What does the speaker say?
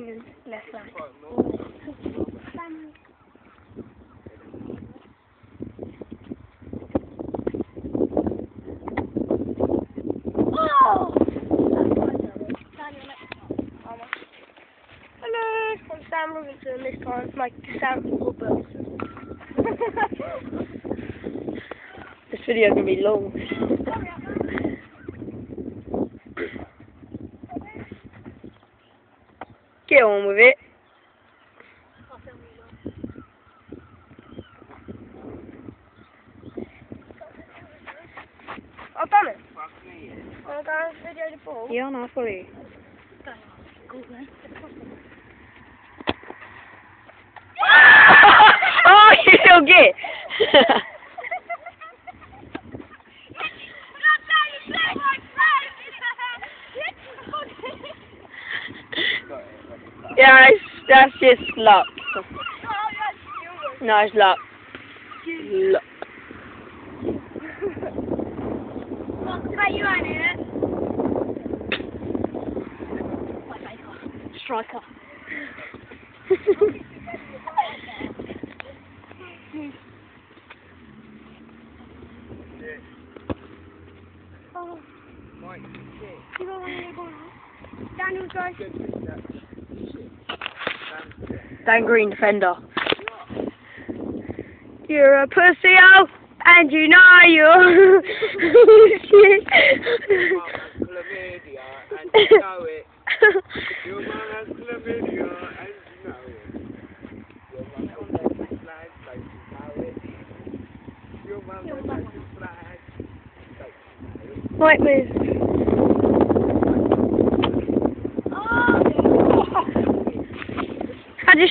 England left I'm Sam Robinson. This time my Sam Robinson. This video's gonna be long. que é um, vamos ver. Olha o Tana. Olha o Tana, seria de pouco. E eu não falei. Tá, né? Ai, o quê? yeah, that's just luck. No, it's luck. Luck. Striker. Oh. Mike. Daniel, go. Dan Green defender. You're a pussy oh, and you know you're shit. chlamydia and you know it. Your mum has chlamydia and you know it. Your mum has a flag, so you know it. Your mum has a flag, so you know it. Right move. Had you